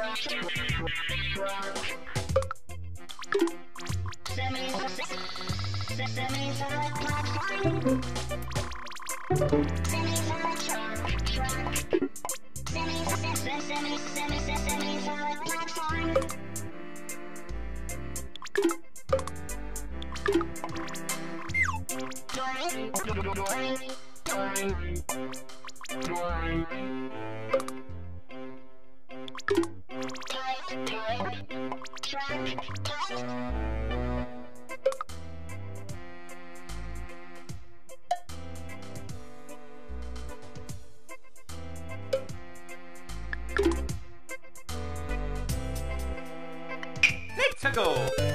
Dory, dory, dory, dory, dory. Let's go!